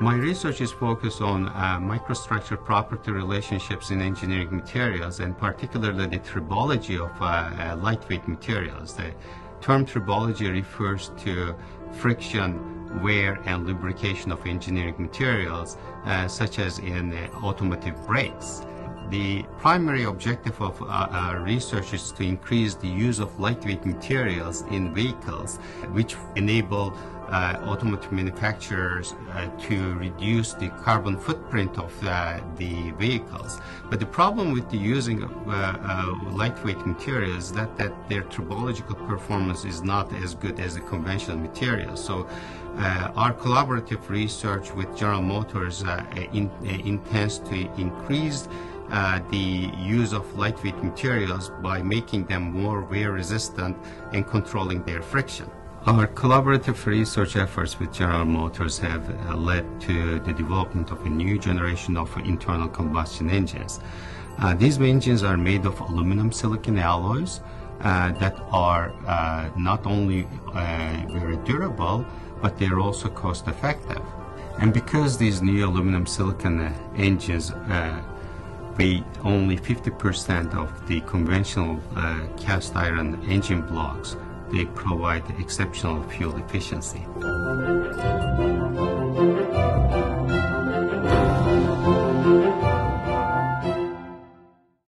My research is focused on uh, microstructure property relationships in engineering materials and particularly the tribology of uh, uh, lightweight materials. The term tribology refers to friction, wear, and lubrication of engineering materials, uh, such as in uh, automotive brakes. The primary objective of uh, our research is to increase the use of lightweight materials in vehicles, which enable uh, automotive manufacturers uh, to reduce the carbon footprint of uh, the vehicles. But the problem with the using of uh, uh, lightweight materials is that, that their tribological performance is not as good as the conventional materials. So uh, our collaborative research with General Motors in, intends to increase uh, the use of lightweight materials by making them more wear resistant and controlling their friction. Our collaborative research efforts with General Motors have uh, led to the development of a new generation of internal combustion engines. Uh, these engines are made of aluminum silicon alloys uh, that are uh, not only uh, very durable, but they're also cost effective. And because these new aluminum silicon engines weigh only 50% of the conventional uh, cast iron engine blocks, they provide exceptional fuel efficiency.